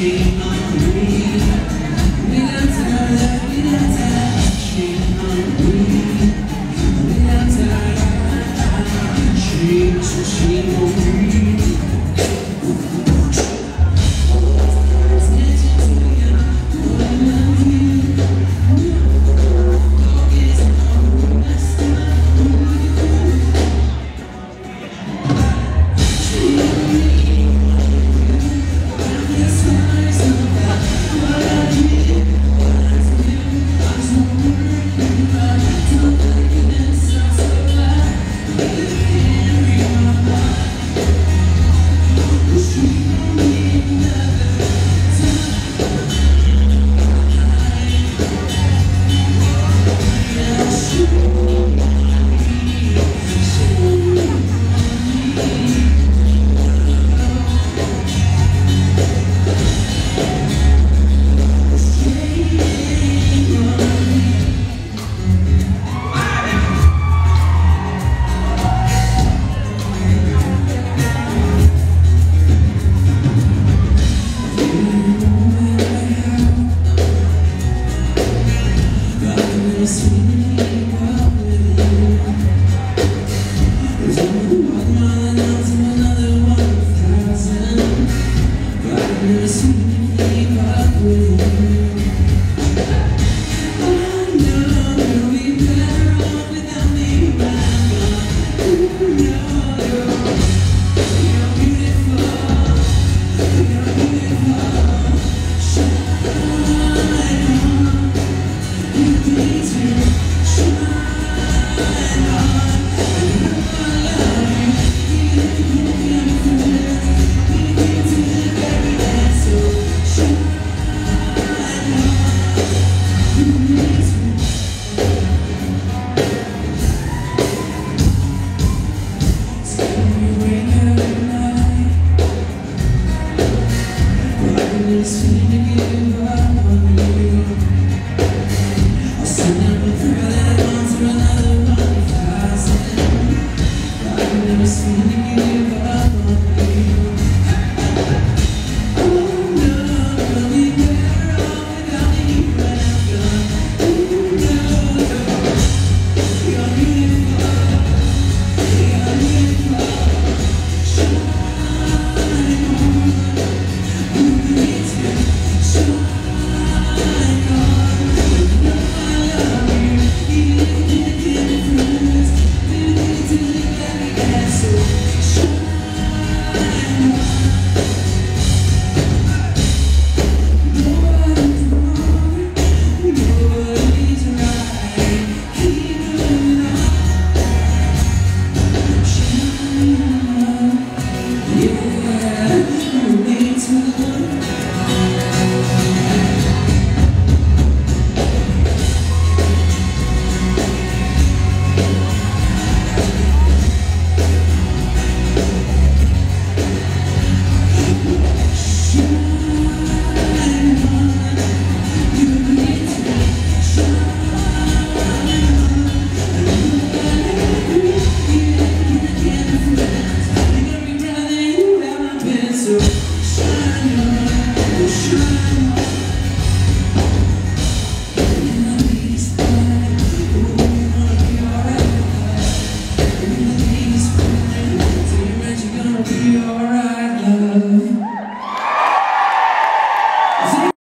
心上瘾，你难缠，你难缠。心上瘾，你难缠，难缠。心，总是心痛病。